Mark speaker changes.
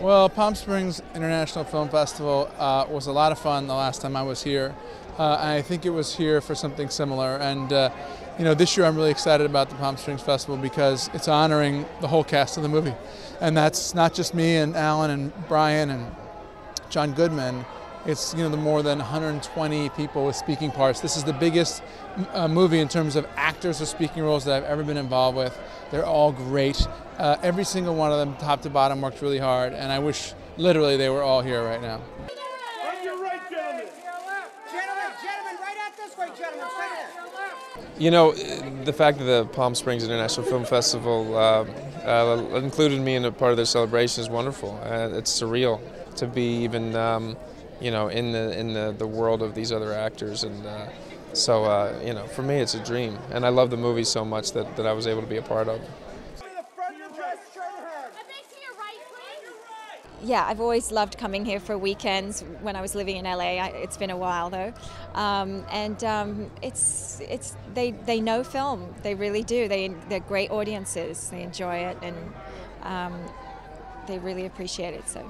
Speaker 1: Well, Palm Springs International Film Festival uh, was a lot of fun the last time I was here. Uh, I think it was here for something similar. And, uh, you know, this year I'm really excited about the Palm Springs Festival because it's honoring the whole cast of the movie. And that's not just me and Alan and Bryan and John Goodman. It's you know the more than 120 people with speaking parts. This is the biggest uh, movie in terms of actors with speaking roles that I've ever been involved with. They're all great. Uh, every single one of them, top to bottom, worked really hard, and I wish literally they were all here right now.
Speaker 2: You know, the fact that the Palm Springs International Film Festival uh, uh, included me in a part of their celebration is wonderful. Uh, it's surreal to be even, um, you know, in the in the, the world of these other actors, and uh, so uh, you know, for me, it's a dream, and I love the movie so much that, that I was able to be a part of.
Speaker 3: yeah, I've always loved coming here for weekends. When I was living in LA, I, it's been a while though, um, and um, it's it's they they know film. They really do. They they're great audiences. They enjoy it and um, they really appreciate it. So.